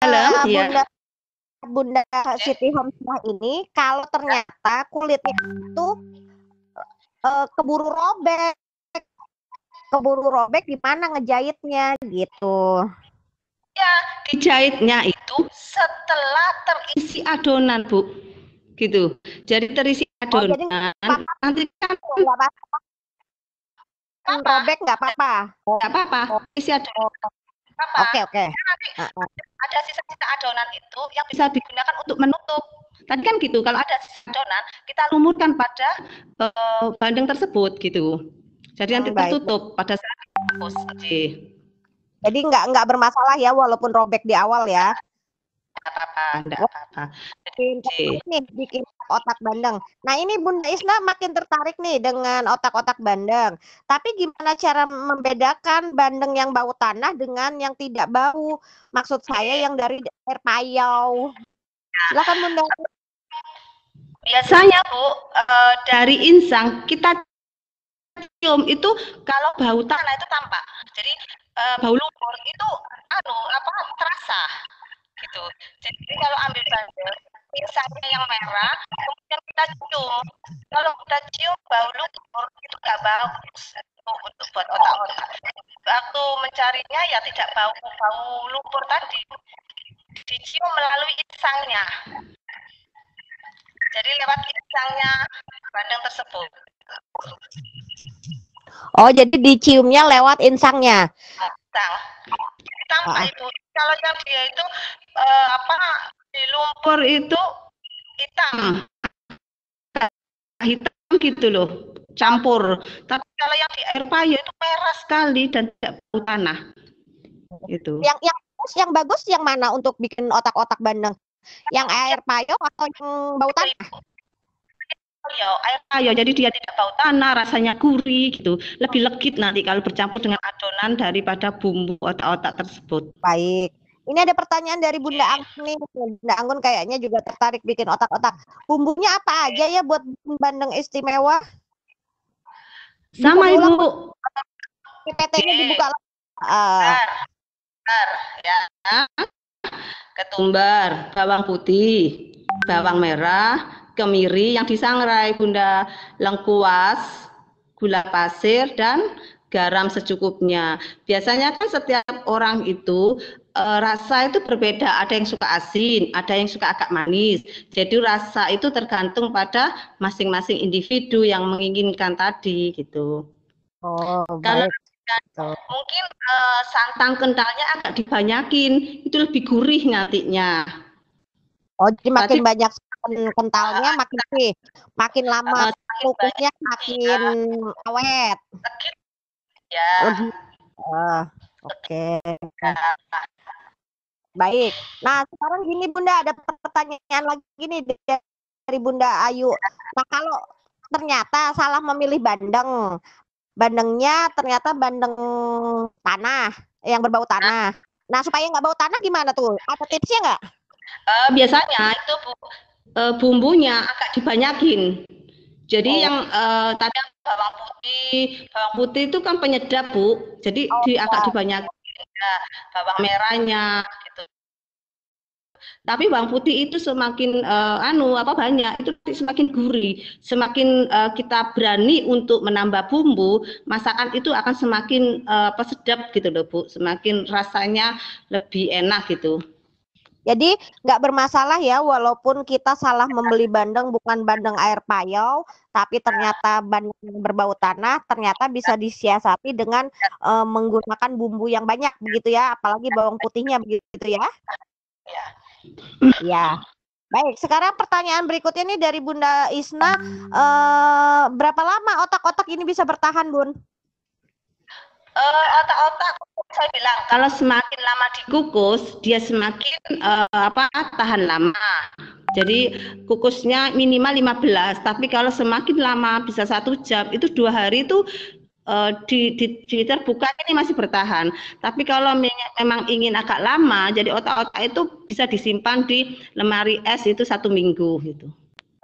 Halo, ya. Bunda Bunda Siti Homsah ini kalau ternyata kulitnya itu eh, keburu robek, keburu robek gimana ngejahitnya gitu. Ya, dijahitnya itu setelah terisi adonan, Bu. Gitu. Jadi terisi Oh, jadi adonan, apa-apa. nanti kan Apa? robek nggak apa-apa. Oh, nggak apa-apa, isi adonan. Apa? Oke oke. Nanti Heeh. ada sisa-sisa adonan itu yang bisa digunakan untuk menutup. Tadi kan gitu, kalau ada sisa adonan, kita lumurkan pada eh, bandeng tersebut gitu. Jadi nanti Hmm, baik. tertutup pada saat dikukus. Jadi nggak nggak bermasalah ya walaupun robek di awal ya. Apa-apa, nggak Oh. apa-apa. Bikin tertarik nih bikin otak bandeng. Nah ini Bunda Isna makin tertarik nih dengan otak-otak bandeng. Tapi gimana cara membedakan bandeng yang bau tanah dengan yang tidak bau? Maksud saya yang dari air payau. Silakan Bunda. Biasanya Bu, eh, dari insang kita cium itu kalau bau tanah itu tampak. Jadi eh, bau lumpur itu anu apa terasa gitu. Jadi kalau ambil bandeng insangnya yang merah, kemudian kita cium. Kalau kita cium bau lumpur itu nggak bagus untuk, untuk buat otak-otak. Waktu mencarinya ya tidak bau bau lumpur tadi. Dicium melalui insangnya. Jadi lewat insangnya bandeng tersebut. Oh jadi diciumnya lewat insangnya. Insang. Tampak Ah. itu. Kalau yang dia itu eh, apa di lumpur itu hitam. Hitam gitu loh, campur. Tapi kalau yang di air payau itu merah sekali dan tidak bau tanah. Gitu. Yang yang bagus yang bagus yang mana untuk bikin otak-otak bandeng? Yang air payau atau yang bau tanah? Ya, air payau. Jadi dia tidak bau tanah, rasanya gurih gitu. Lebih legit nanti kalau bercampur dengan adonan daripada bumbu otak-otak tersebut. Baik. Ini ada pertanyaan dari Bunda Anggun nih. Bunda Anggun kayaknya juga tertarik bikin otak-otak. Bumbunya apa aja ya buat bandeng istimewa? Sama Ibu. PT-nya Oke. dibuka bentar, ya. Ketumbar, bawang putih, bawang merah, kemiri yang disangrai Bunda, lengkuas, gula pasir dan garam secukupnya. Biasanya kan setiap orang itu eh, rasa itu berbeda, ada yang suka asin, ada yang suka agak manis. Jadi rasa itu tergantung pada masing-masing individu yang menginginkan tadi gitu. oh, Kalau mungkin eh, santang kentalnya agak dibanyakin, itu lebih gurih nantinya. Oh, jadi makin Berarti- banyak kentalnya makin sih, makin lama semakin kukusnya makin awet. Ya. Ah, oke. Nah, Baik. Nah, sekarang gini Bunda, ada pertanyaan lagi nih dari Bunda Ayu. Nah, kalau ternyata salah memilih bandeng, bandengnya ternyata bandeng tanah, yang berbau tanah. Nah, supaya nggak bau tanah gimana tuh? Ada tipsnya nggak? eh, biasanya itu bu, eh, bumbunya agak dibanyakin. Jadi Oh. yang eh, tadi bawang putih, bawang putih itu kan penyedap bu. Jadi Oh, di, agak ya. dibanyakin ya, bawang merahnya gitu. Tapi bawang putih itu semakin eh, anu apa banyak itu semakin gurih, semakin eh, kita berani untuk menambah bumbu, masakan itu akan semakin eh, apa sedap gitu loh Bu, semakin rasanya lebih enak gitu. Jadi nggak bermasalah ya, walaupun kita salah membeli bandeng bukan bandeng air payau, tapi ternyata bandeng berbau tanah, ternyata bisa disiasati dengan eh, menggunakan bumbu yang banyak begitu ya, apalagi bawang putihnya begitu ya. Ya. Baik, sekarang pertanyaan berikutnya nih dari Bunda Isna, eh, berapa lama otak-otak ini bisa bertahan, Bun? Eh, otak-otak saya bilang kalau semakin lama dikukus dia semakin eh, apa tahan lama. Jadi kukusnya minimal 15, tapi kalau semakin lama bisa satu jam itu dua hari itu eh, di, di, di terbuka ini masih bertahan. Tapi kalau me- memang ingin agak lama, jadi otak-otak itu bisa disimpan di lemari es itu satu minggu gitu.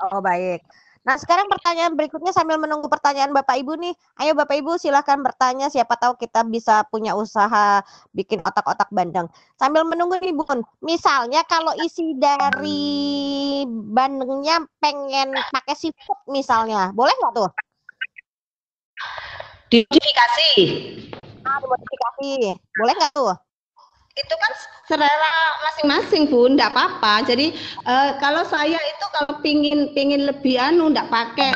Oh, baik. Nah, sekarang pertanyaan berikutnya sambil menunggu pertanyaan Bapak Ibu nih. Ayo Bapak Ibu silahkan bertanya siapa tahu kita bisa punya usaha bikin otak-otak bandeng. Sambil menunggu nih Bun, misalnya kalau isi dari bandengnya pengen pakai seafood misalnya, boleh nggak tuh? Dimodifikasi. Ah, dimodifikasi. Boleh nggak tuh? itu kan selera masing-masing bun, tidak apa-apa. Jadi uh, kalau saya kalau pingin pingin lebih anu, tidak pakai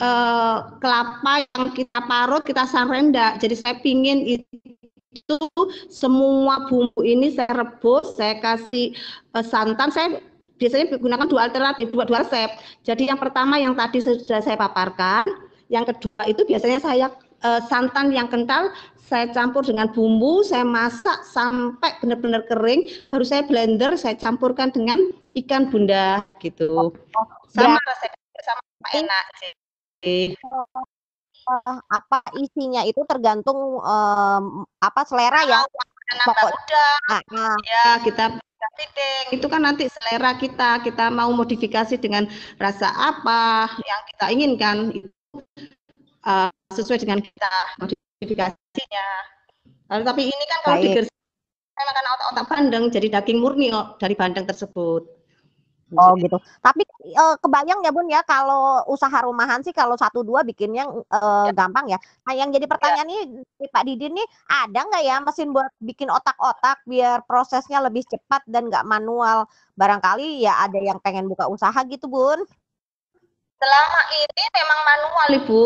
uh, kelapa yang kita parut, kita sarenda. Jadi saya pingin itu semua bumbu ini saya rebus, saya kasih uh, santan, saya biasanya gunakan dua alternatif, dua dua resep. Jadi yang pertama yang tadi sudah saya paparkan, yang kedua itu biasanya saya uh, santan yang kental saya campur dengan bumbu, saya masak sampai benar-benar kering, baru saya blender, saya campurkan dengan ikan bunda gitu. Sama resepnya sama enak sih. Uh, apa isinya itu tergantung um, apa selera ya. Pokok. Uh, ya kita fitting itu kan nanti selera kita kita mau modifikasi dengan rasa apa yang kita inginkan itu uh, sesuai dengan kita modifikasinya. Lalu tapi ini kan kalau saya makan otak-otak bandeng jadi daging murni oh, dari bandeng tersebut. Oh gitu. Tapi e, kebayang ya Bun ya kalau usaha rumahan sih kalau satu dua bikinnya e, ya. gampang ya. Nah yang jadi pertanyaan ya. ini Pak Didin nih ada nggak ya mesin buat bikin otak-otak biar prosesnya lebih cepat dan nggak manual. Barangkali ya ada yang pengen buka usaha gitu Bun. Selama ini memang manual Ibu.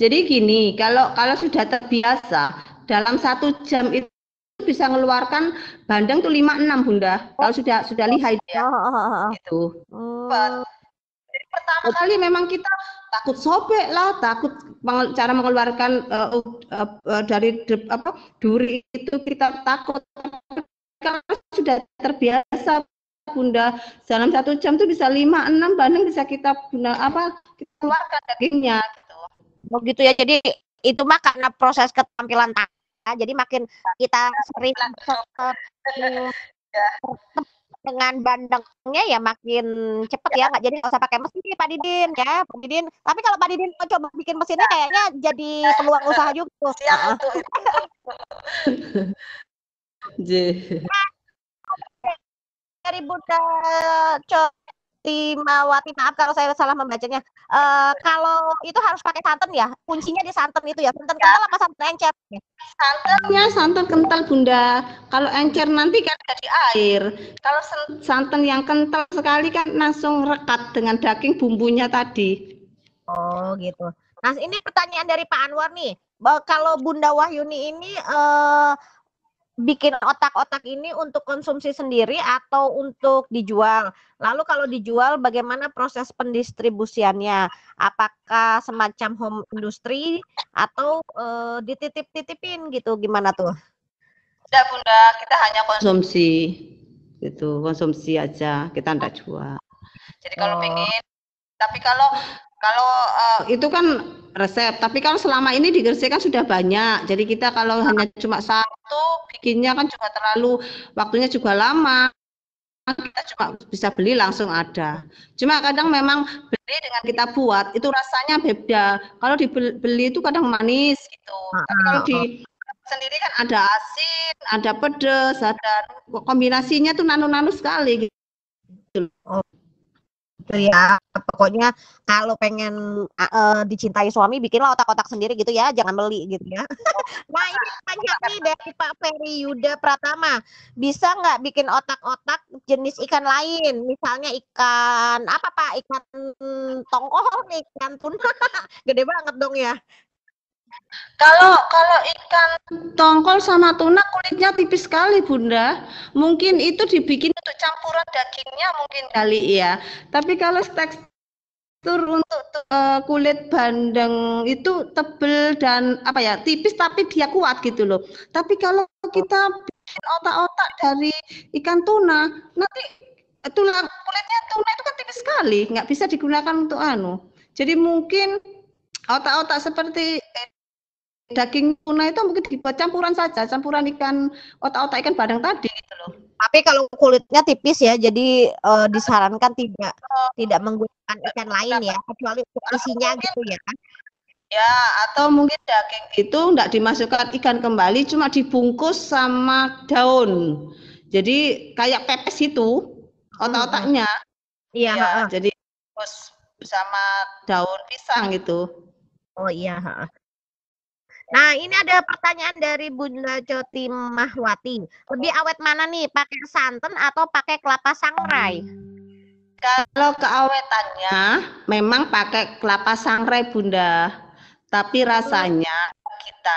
Jadi gini, kalau kalau sudah terbiasa dalam satu jam itu bisa mengeluarkan bandeng tuh lima enam bunda. Kalau sudah sudah lihai dia, oh, oh, oh, itu. Hmm. Jadi pertama kali memang kita takut sobek lah, takut cara mengeluarkan uh, uh, uh, dari apa duri itu kita takut. Kalau sudah terbiasa bunda dalam satu jam tuh bisa lima enam bandeng bisa kita guna apa kita keluarkan dagingnya Oh gitu ya. Jadi itu mah karena proses ketampilan tangan. Jadi makin kita sering dengan bandengnya ya makin cepet ya nggak jadi nggak usah pakai mesin nih Pak Didin ya Pak Didin tapi kalau Pak Didin mau coba bikin mesinnya kayaknya jadi peluang usaha juga ya, dari Bunda Timawati, maaf kalau saya salah membacanya. Uh, kalau itu harus pakai santan ya? Kuncinya di santan itu ya? Santan ya. kental apa santan encer? Santannya santan kental Bunda. Kalau encer nanti kan jadi air. Kalau santan yang kental sekali kan langsung rekat dengan daging bumbunya tadi. Oh gitu. Nah ini pertanyaan dari Pak Anwar nih. Kalau Bunda Wahyuni ini uh, bikin otak-otak ini untuk konsumsi sendiri atau untuk dijual? Lalu kalau dijual bagaimana proses pendistribusiannya? Apakah semacam home industry atau uh, dititip-titipin gitu? Gimana tuh? Tidak Bunda, kita hanya konsumsi. Itu konsumsi aja, kita tidak jual. Jadi kalau oh. pengen tapi kalau kalau uh, itu kan resep, tapi kalau selama ini di Gresik kan sudah banyak. Jadi kita kalau hanya cuma satu bikinnya kan juga terlalu waktunya juga lama. Kita cuma bisa beli langsung ada. Cuma kadang memang beli dengan kita buat itu rasanya beda. Kalau dibeli itu kadang manis gitu. Tapi kalau di sendiri kan ada asin, ada pedas, ada kombinasinya tuh nano-nano sekali gitu. Oh gitu ya. Pokoknya kalau pengen uh, dicintai suami bikinlah otak-otak sendiri gitu ya, jangan beli gitu ya. nah ini tanya nih dari Pak Ferry Yuda Pratama, bisa nggak bikin otak-otak jenis ikan lain, misalnya ikan apa Pak? Ikan tongkol, ikan tuna, gede banget dong ya. Kalau kalau ikan tongkol sama tuna kulitnya tipis sekali Bunda. Mungkin itu dibikin untuk campuran dagingnya mungkin kali ya. Tapi kalau tekstur untuk uh, kulit bandeng itu tebel dan apa ya tipis tapi dia kuat gitu loh. Tapi kalau kita bikin otak-otak dari ikan tuna nanti tulang kulitnya tuna itu kan tipis sekali, nggak bisa digunakan untuk anu. Jadi mungkin otak-otak seperti daging tuna itu mungkin dibuat campuran saja, campuran ikan otak-otak ikan badang tadi gitu loh. Tapi kalau kulitnya tipis ya, jadi uh, disarankan tidak tidak menggunakan ikan lain ya, kecuali untuk isinya gitu ya. Ya, atau mungkin daging itu enggak dimasukkan ikan kembali, cuma dibungkus sama daun. Jadi kayak pepes itu, otak-otaknya. Iya. Ya, jadi bungkus sama daun pisang gitu. Oh iya. Nah, ini ada pertanyaan dari Bunda Joti Mahwati. Lebih awet mana nih, pakai santan atau pakai kelapa sangrai? Kalau keawetannya memang pakai kelapa sangrai, Bunda. Tapi rasanya kita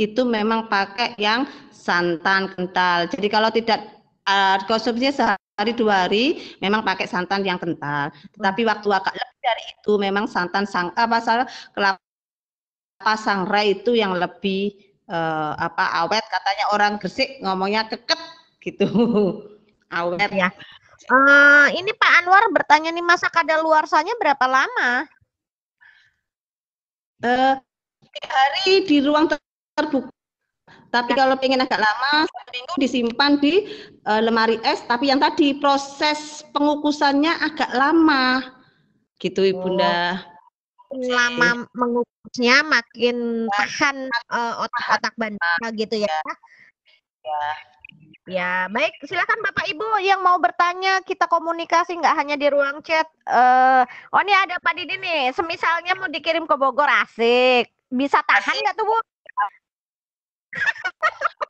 itu memang pakai yang santan kental. Jadi kalau tidak uh, konsumsi sehari dua hari memang pakai santan yang kental. Tapi waktu agak lebih dari itu memang santan sang apa salah kelapa sangrai itu yang lebih uh, apa awet katanya orang Gresik ngomongnya keket gitu. awet ya. Uh, ini Pak Anwar bertanya nih masa kadaluarsanya berapa lama? uh, hari di ruang terbuka. Tapi kalau pengen agak lama, satu minggu disimpan di uh, lemari es. Tapi yang tadi proses pengukusannya agak lama, gitu ibunda. Oh, lama mengukusnya makin tahan uh, otak-otak bandar gitu ya. Ya. Ya, baik. Silakan Bapak Ibu yang mau bertanya, kita komunikasi nggak hanya di ruang chat. Uh, oh ini ada Pak Didi nih. Semisalnya mau dikirim ke Bogor, asik. Bisa tahan nggak tuh Bu?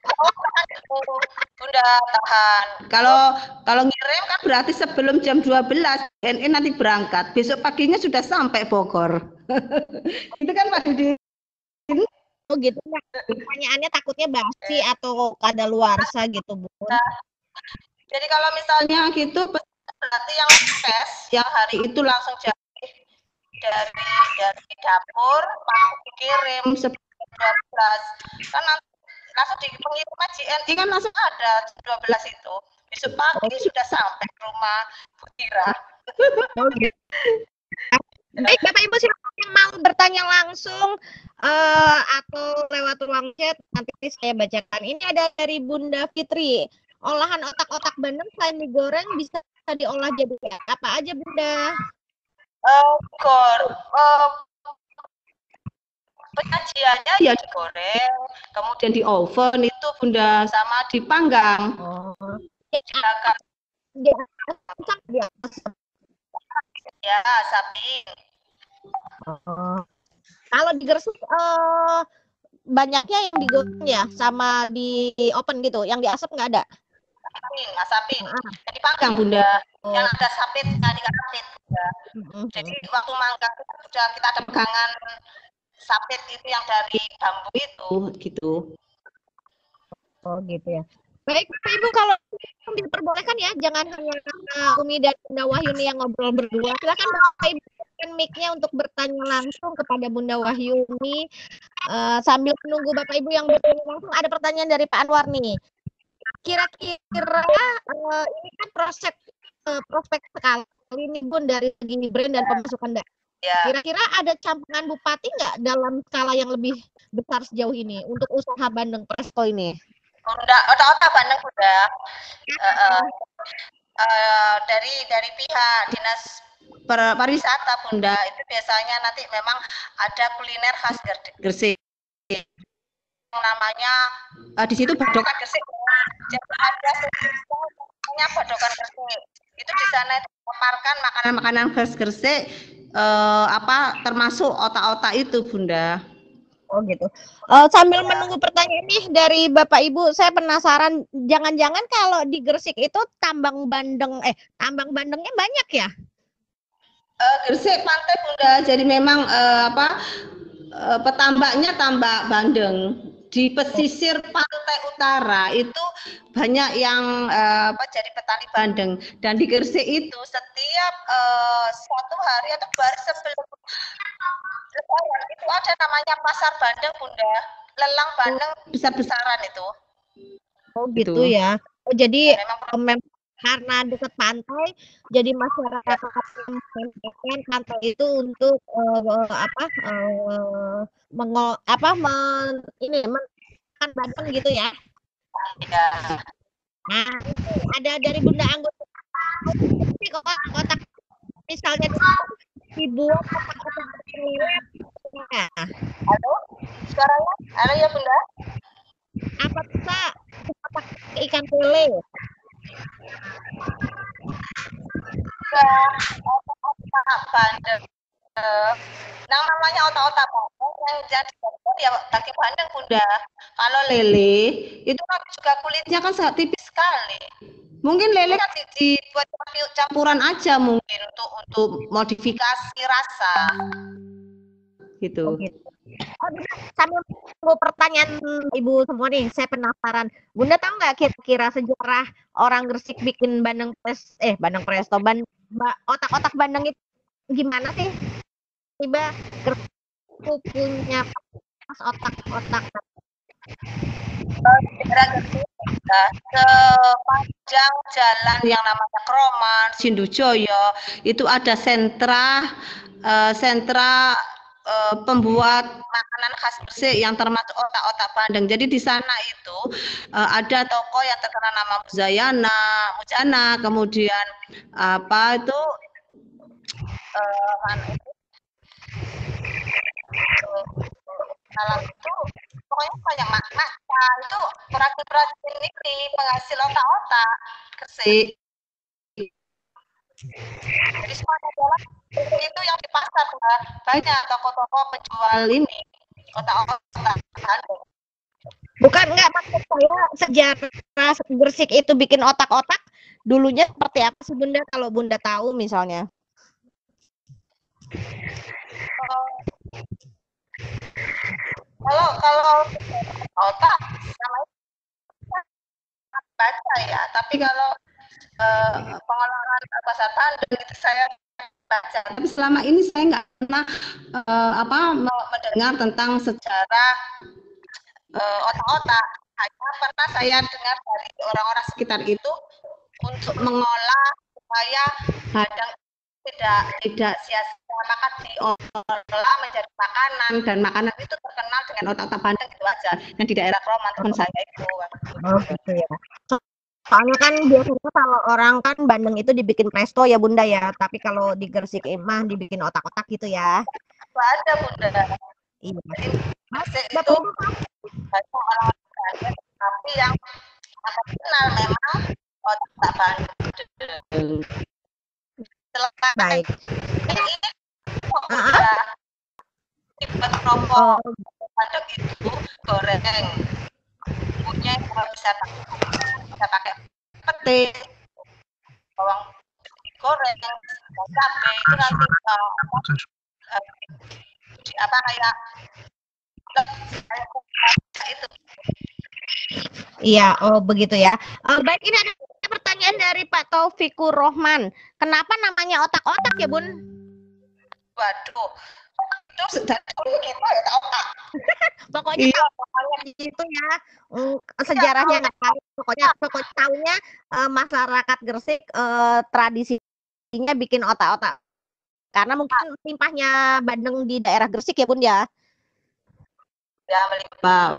Udah tahan. Kalau kalau ngirim kan berarti sebelum jam 12 ini nanti berangkat. Besok paginya sudah sampai Bogor. Itu kan Pak Didi. Oh gitu ya. Pertanyaannya takutnya basi atau kada luarsa gitu, Bu. Nah, jadi kalau misalnya gitu berarti yang tes yang hari itu langsung jadi dari dari dapur mau dikirim sebelum 12 kan nanti langsung di pengiriman GNI kan langsung ada 12 itu besok pagi oh. sudah sampai ke rumah Bu Tira. Oh, gitu. Baik Bapak Ibu silakan yang mau bertanya langsung uh, atau lewat ruang chat nanti saya bacakan. Ini ada dari Bunda Fitri. Olahan otak-otak bandeng selain digoreng bisa diolah jadi apa aja Bunda? Uh, kor, uh, penyajiannya ya digoreng, kemudian di oven itu Bunda sama dipanggang. Oh. Ya, ya, ya sapi. Oh. Kalau di Gresik uh, banyaknya yang digoreng ya sama di open gitu, yang di asap nggak ada? Asapin, asapin. Ah. Jadi panggang bunda, oh. yang ada sapit, yang di sapit bunda. Mm-hmm. Jadi waktu manggang sudah kita ada pegangan sapit itu yang dari bambu itu, gitu. Oh gitu ya. Baik Bapak Ibu kalau diperbolehkan ya, jangan hanya Umi dan Bunda Wahyuni yang ngobrol berdua. Silakan Bapak Ibu silakan mic-nya untuk bertanya langsung kepada Bunda Wahyuni. Uh, sambil menunggu Bapak Ibu yang bertanya langsung, ada pertanyaan dari Pak Anwar nih. Kira-kira uh, ini kan prospek uh, prospek sekali ini Bun dari segi brand dan pemasukan daerah. Ya. Kira-kira ada campuran bupati nggak dalam skala yang lebih besar sejauh ini untuk usaha Bandeng Presto ini? Udah, otak-otak Bandeng udah. Uh, uh, uh, dari dari pihak dinas pariwisata Bunda itu biasanya nanti memang ada kuliner khas Gresik yang namanya uh, di situ badokan Gresik jadi ada namanya badokan Gresik itu di sana itu memaparkan makanan-makanan khas Gresik uh, apa termasuk otak-otak itu Bunda Oh gitu. Uh, sambil menunggu pertanyaan nih dari Bapak Ibu, saya penasaran jangan-jangan kalau di Gresik itu tambang bandeng eh tambang bandengnya banyak ya? Uh, Gresik pantai Bunda. Jadi memang uh, apa uh, petambaknya tambak Bandeng. Di pesisir pantai utara itu banyak yang uh, apa jadi petani bandeng dan di Gresik itu setiap uh, satu hari atau baru sebelum lebaran itu ada namanya pasar bandeng Bunda. Lelang bandeng besar-besaran itu. Oh gitu, gitu. ya. Oh jadi memang karena dekat pantai jadi masyarakat memanfaatkan pantai itu untuk uh, apa uh, mengol apa men, ini makan bandeng gitu ya. Ya. Nah, ada dari Bunda kok kotak misalnya dibuat kotak-kotak Nah. Halo, suaranya? Halo ya Bunda. Apa bisa kotak ikan lele? Ya, otak-otak bandeng. Nah, namanya otak-otak bandeng yang jadi ya kaki bandeng Bunda. Kalau lele itu kan juga kulitnya kan sangat tipis sekali. Mungkin lele kan dibuat campuran aja mungkin untuk untuk modifikasi rasa. Gitu. Oh, gitu. Oh, sambil mau pertanyaan Ibu semua nih, saya penasaran. Bunda tahu nggak kira-kira sejarah orang Gresik bikin bandeng pres eh bandeng presto ban otak-otak bandeng itu gimana sih? Tiba Gresik punya pas otak-otak sepanjang jalan yang namanya Kroman, Sindujoyo itu ada sentra uh, sentra uh, pembuat makanan khas Gresik yang termasuk otak-otak Bandeng. Jadi di sana itu uh, ada toko yang terkenal nama Muzayana, Mujana, kemudian apa itu uh, itu itu pokoknya banyak makna itu perajin-perajin ini penghasil otak-otak Gresik. Jadi semuanya itu yang di pasar banyak toko-toko penjual ini otak-otak Bukan enggak maksud saya sejarah Gresik itu bikin otak-otak dulunya seperti apa sih Bunda? Kalau Bunda tahu misalnya? kalau kalau otak sama baca ya. Tapi kalau uh, pengolahan bahasa Bandung itu saya baca selama ini saya nggak pernah uh, apa mendengar tentang sejarah uh, otak-otak. Hanya pernah saya dengar dari orang-orang sekitar itu untuk mengolah supaya badang tidak tidak sia-sia. Maka diolah menjadi makanan dan makanan itu terkenal dengan otak-otak bandeng gitu aja. Yang di daerah Kroman teman saya itu. Oh gitu soalnya kan biasanya kalau orang kan bandeng itu dibikin presto ya bunda ya. Tapi kalau di Gresik emang dibikin otak-otak gitu ya. Ada bunda. Iya. Masih itu banyak orang bandeng. Tapi yang terkenal memang otak-otak bandeng. Baik. Ini uh rokok aduk itu goreng. Bumbunya bisa pakai bisa pakai peti, bawang goreng, cabai itu nanti uh, uh, apa kayak itu. Iya, oh begitu ya. Uh, baik, ini ada pertanyaan dari Pak Taufikur Rohman. Kenapa namanya otak-otak ya, Bun? Waduh, itu sudah kita ya otak. pokoknya iya. pokoknya itu ya mm, sejarahnya nggak tahu. Pokoknya pokoknya tahunya uh, masyarakat Gresik uh, tradisinya bikin otak-otak. Karena mungkin limpahnya bandeng di daerah Gresik ya, Bun ya. Ya, melimpah.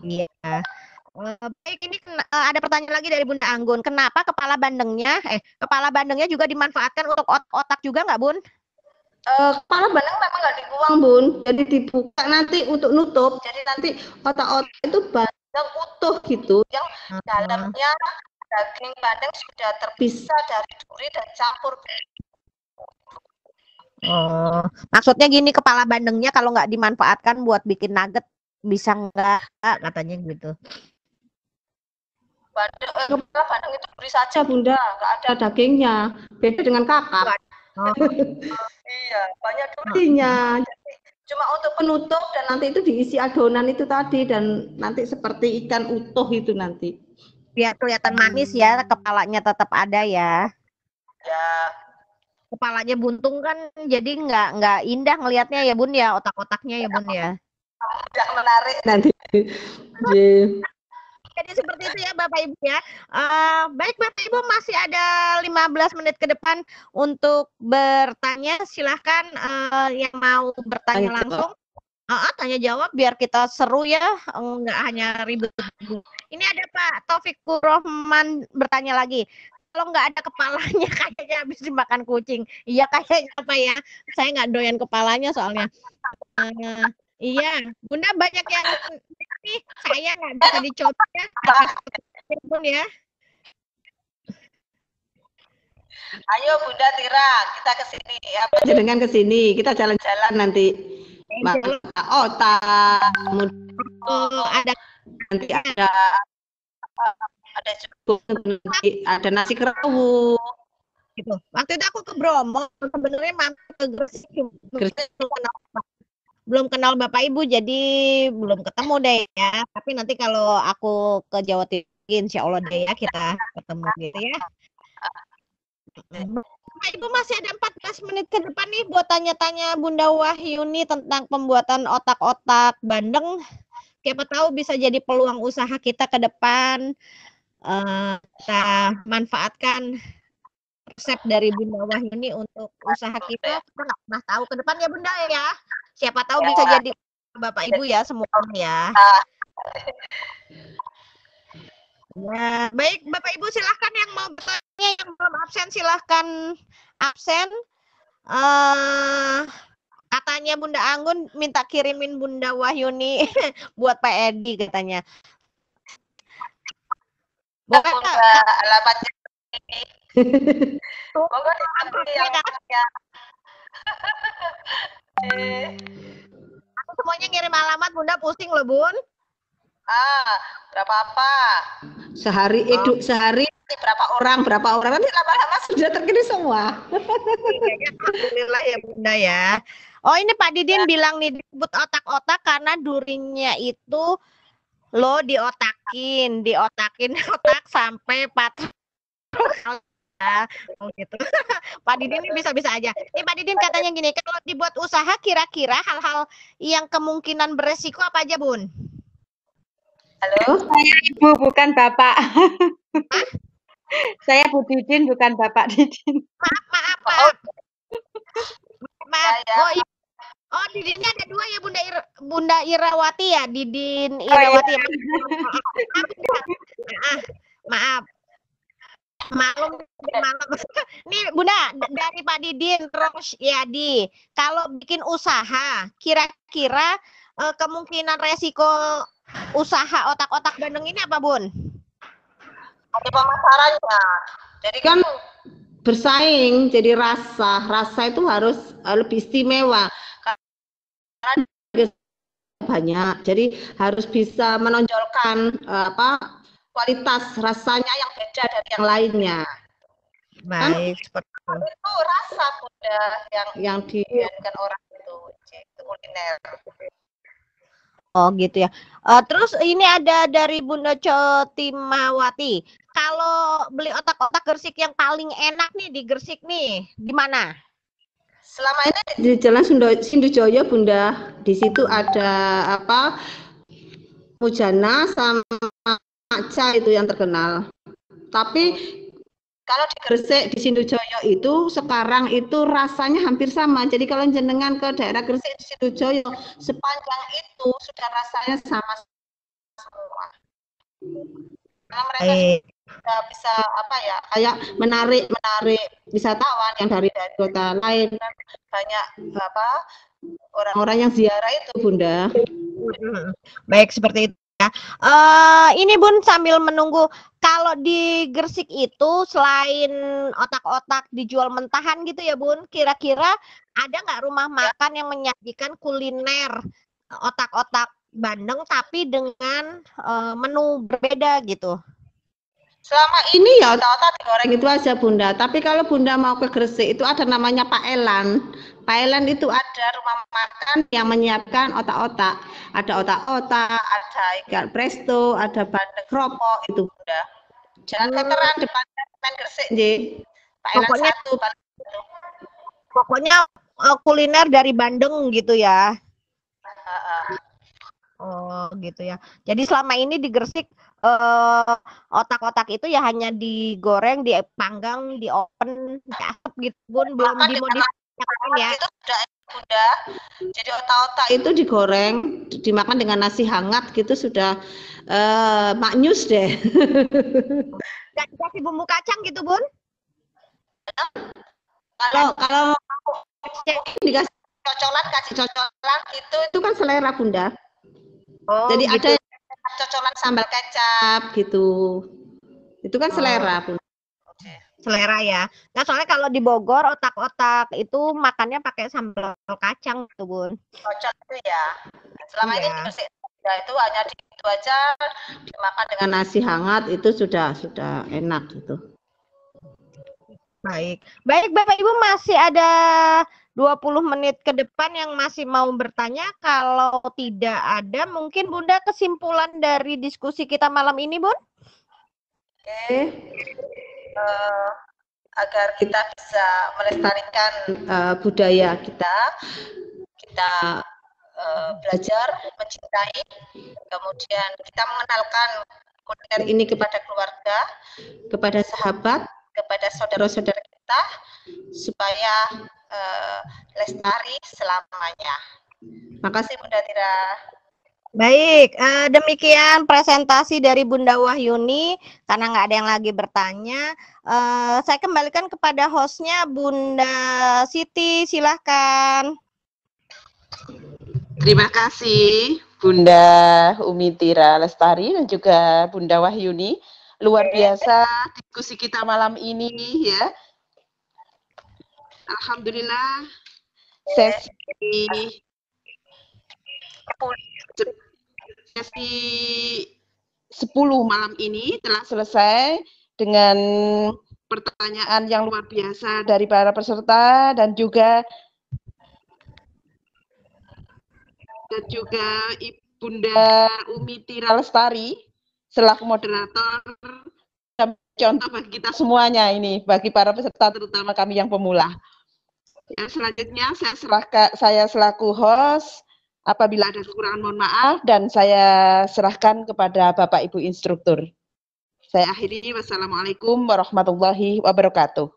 Iya. Uh, baik, ini uh, ada pertanyaan lagi dari Bunda Anggun. Kenapa kepala bandengnya, eh kepala bandengnya juga dimanfaatkan untuk ot otak juga nggak Bun? Uh, kepala bandeng memang nggak dibuang Bun, jadi dibuka nanti untuk nutup. Jadi nanti otak-otak itu bandeng utuh gitu, yang uh -huh. dalamnya daging bandeng sudah terpisah dari duri dan campur. Oh, maksudnya gini kepala bandengnya kalau nggak dimanfaatkan buat bikin nugget bisa nggak katanya gitu. Bandeng, eh, bandeng itu beri saja bunda, nggak ada dagingnya. Beda dengan kakak. Oh. iya, banyak durinya. Jadi cuma untuk penutup dan nanti itu diisi adonan itu tadi dan nanti seperti ikan utuh itu nanti. Biar kelihatan manis ya, kepalanya tetap ada ya. Ya. Kepalanya buntung kan jadi nggak nggak indah ngelihatnya ya bun ya otak-otaknya ya bun ya. Tidak menarik nanti. yeah. Jadi seperti itu ya Bapak Ibu ya. Uh, baik Bapak Ibu masih ada 15 menit ke depan untuk bertanya. Silahkan uh, yang mau bertanya langsung. Ah, tanya jawab biar kita seru ya, nggak hanya ribet. Ini ada Pak Taufik Rahman bertanya lagi. Kalau nggak ada kepalanya kayaknya habis dimakan kucing. Iya kayaknya apa ya? Saya nggak doyan kepalanya soalnya. Uh, iya, Bunda banyak yang ini saya nggak bisa dicoba ya. Ya. Ayo Bunda Tira, kita ke sini. Apa jenengan ke sini, kita jalan-jalan nanti. Mbak otak, oh, ada nanti ada ada ada nasi kerawu gitu. Waktu itu aku ke Bromo, sebenarnya mampir ke Gresik, kenal, belum kenal Bapak Ibu, jadi belum ketemu deh ya. Tapi nanti kalau aku ke Jawa Timur, Insya Allah deh ya kita ketemu gitu ya. Bapak Ibu masih ada 14 menit ke depan nih buat tanya-tanya Bunda Wahyuni tentang pembuatan otak-otak bandeng. Siapa tahu bisa jadi peluang usaha kita ke depan. Uh, kita manfaatkan resep dari Bunda Wahyuni untuk usaha kita. Kita nggak pernah tahu ke depan ya Bunda ya. Siapa tahu ya. bisa jadi Bapak Ibu ya semua ya. Ya, baik Bapak Ibu silahkan yang mau bertanya yang belum absen silahkan absen. Uh, katanya Bunda Anggun minta kirimin Bunda Wahyuni buat Pak Edi katanya. Boleh alamatnya. Monggo diambil ya. Semuanya ngirim alamat Bunda pusing loh Bun. Ah, berapa apa? Sehari oh. edu, sehari berapa orang, berapa orang nanti lama-lama sudah terkini semua. Alhamdulillah ya Bunda ya. Oh ini Pak Didin ya. bilang nih disebut otak-otak karena durinya itu lo diotakin, diotakin otak sampai patah. Oh gitu. Pak Didin ini bisa-bisa aja. Ini Pak Didin katanya gini, kalau dibuat usaha kira-kira hal-hal yang kemungkinan beresiko apa aja, Bun? Halo? Saya Ibu, bukan Bapak. saya Bu Didin, bukan Bapak Didin. Maaf, maaf, maaf. Maaf. Oh, iya. Oh, Didinnya ada dua ya Bunda Ir Bunda Irawati ya, Didin Irawati. Oh, iya. Maaf. Maaf. Maklum malam. Nih Bunda dari Pak Didin terus ya di kalau bikin usaha kira-kira uh, kemungkinan resiko usaha otak-otak Bandeng ini apa, Bun? Ada pemasarannya. Jadi kan bersaing jadi rasa rasa itu harus uh, lebih istimewa karena banyak jadi harus bisa menonjolkan uh, apa kualitas rasanya yang beda dari yang lainnya baik kan, seperti itu rasa bunda yang yang diinginkan orang itu, itu kuliner Oh gitu ya. Uh, terus ini ada dari Bunda Cotimawati. Kalau beli otak-otak Gersik yang paling enak nih di Gersik nih, di mana? Selama ini di Jalan Sindujoyo Bunda, di situ ada apa? Mujana sama Maca itu yang terkenal. Tapi kalau di Gresik di Sindujoyo itu sekarang itu rasanya hampir sama. Jadi kalau jenengan ke daerah Gresik di Sindujoyo sepanjang itu sudah rasanya sama semua. Karena mereka sudah bisa apa ya kayak menarik menarik wisatawan yang dari dari kota lain kan banyak apa orang-orang yang ziarah itu bunda. Baik seperti itu. Uh, ini Bun sambil menunggu kalau di Gresik itu selain otak-otak dijual mentahan gitu ya Bun, kira-kira ada nggak rumah makan yang menyajikan kuliner otak-otak Bandeng tapi dengan uh, menu berbeda gitu? Selama ini ya otak-otak digoreng itu aja Bunda. Tapi kalau Bunda mau ke Gresik itu ada namanya Pak Elan. Pak Elan itu ada rumah makan yang menyiapkan otak-otak. Ada otak-otak, ada ikan presto, ada bandeng keropok itu Bunda. Jalan veteran depannya main Gresik J. Pak Elan pokoknya, satu, Pokoknya uh, kuliner dari Bandeng gitu ya. Oh gitu ya. Jadi selama ini di Gresik uh, otak-otak itu ya hanya digoreng, dipanggang, di open, di asap gitu pun belum dimodifikasi. ya. itu sudah bunda jadi otak-otak itu digoreng dimakan dengan nasi hangat gitu sudah uh, maknyus deh dan dikasih bumbu kacang gitu bun kalau kalau dikasih cocolan kasih cocolan itu itu kan selera bunda oh, jadi gitu. ada cocolan sambal kecap gitu itu kan oh. selera bunda selera ya. Nah soalnya kalau di Bogor otak-otak itu makannya pakai sambal kacang tuh bun. Cocok itu ya. Selama iya. ini ya itu hanya di itu aja dimakan dengan nasi hangat itu sudah sudah enak gitu. Baik. Baik Bapak Ibu masih ada 20 menit ke depan yang masih mau bertanya. Kalau tidak ada mungkin Bunda kesimpulan dari diskusi kita malam ini Bun? Oke uh, agar kita bisa melestarikan uh, budaya kita, kita uh, belajar mencintai, kemudian kita mengenalkan kuliner ini kepada keluarga, kepada sahabat, kepada saudara-saudara kita, supaya uh, lestari selamanya. Makasih Bunda Tira. Baik, uh, demikian presentasi dari Bunda Wahyuni. Karena nggak ada yang lagi bertanya, uh, saya kembalikan kepada hostnya Bunda Siti, silahkan. Terima kasih Bunda Umi Tira Lestari dan juga Bunda Wahyuni. Luar biasa diskusi kita malam ini ya. Alhamdulillah sesi sesi 10 malam ini telah selesai dengan pertanyaan yang luar biasa dari para peserta dan juga dan juga Ibunda Umi Tira Lestari selaku moderator contoh bagi kita semuanya ini bagi para peserta terutama kami yang pemula. Yang selanjutnya saya serahkan saya selaku host Apabila ada kekurangan mohon maaf dan saya serahkan kepada Bapak Ibu instruktur. Saya akhiri wassalamualaikum warahmatullahi wabarakatuh.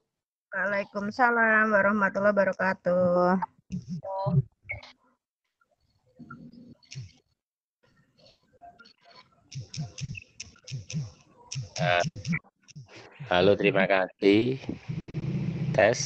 Waalaikumsalam warahmatullahi wabarakatuh. halo, terima kasih. Tes.